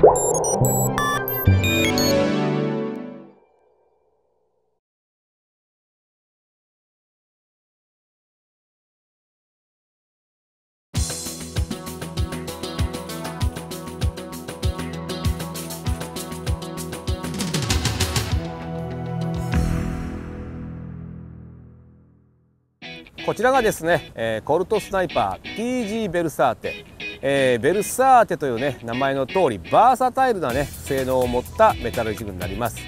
こちらがですね、コルトスナイパー TG ベルサーテ、えー、ベルサーテというね名前の通りバーサタイルなね性能を持ったメタルジグになります、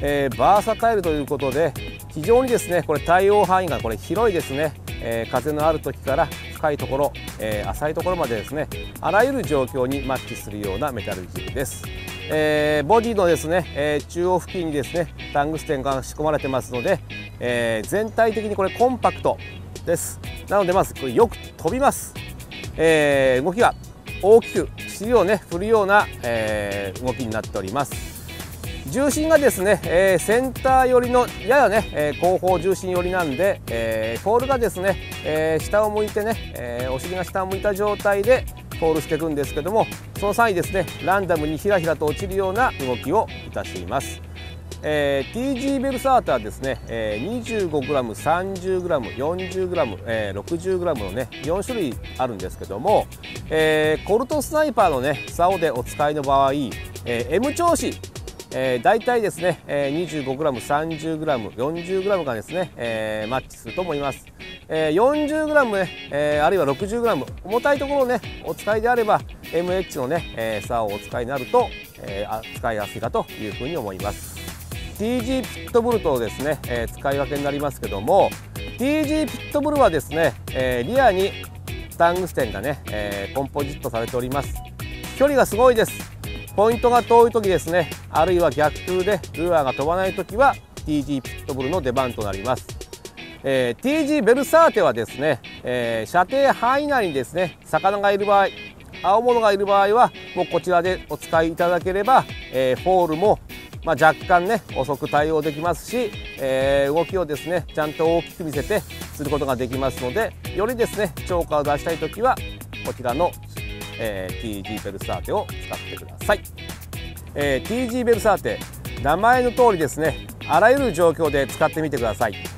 えー、バーサタイルということで非常にですねこれ対応範囲がこれ広いですね、えー、風のある時から深いところ、え、浅いところまでですねあらゆる状況にマッチするようなメタルジグです。え、ボディのですね、え、中央付近にですねタングステンが仕込まれてますので、え、全体的にこれコンパクトです。なのでまずこれよく飛びます、えー、動きが大きく尻をね振るような、えー、動きになっております。重心がですね、えー、センター寄りのややね、え、後方重心寄りなんで、えー、ポールがですね、え、下を向いてね、え、お尻が下を向いた状態でポールしていくんですけどもその際にですねランダムにひらひらと落ちるような動きをいたします。えー、TG ベルサーターですね、えー、25g、30g、40g、えー、60g のね4種類あるんですけども、えー、コルトスナイパーのね竿でお使いの場合、えー、M 調子えー、大体ですね、えー、25g、30g、40g がですね、えー、マッチすると思います。えー、40g ね、えー、あるいは 60g 重たいところをねお使いであれば MH のね、えー、竿をお使いになると、えー、使いやすいかというふうに思います。TG ピットブルとですね、えー、使い分けになりますけども TG ピットブルはですね、えー、リアにタングステンがね、えー、コンポジットされております。距離がすごいです。ポイントが遠い時ですねあるいは逆風でルアーが飛ばない時は TG ピットブルの出番となります、えー、TG ベルサーテはですね、えー、射程範囲内にですね魚がいる場合青物がいる場合はもうこちらでお使いいただければ、えー、フォールもまあ、若干ね遅く対応できますし、えー、動きをですねちゃんと大きく見せてすることができますのでよりですね釣果を出したい時はこちらの、えー、TG ベルサーテを使ってください、えー、TG ベルサーテ名前の通りですねあらゆる状況で使ってみてください。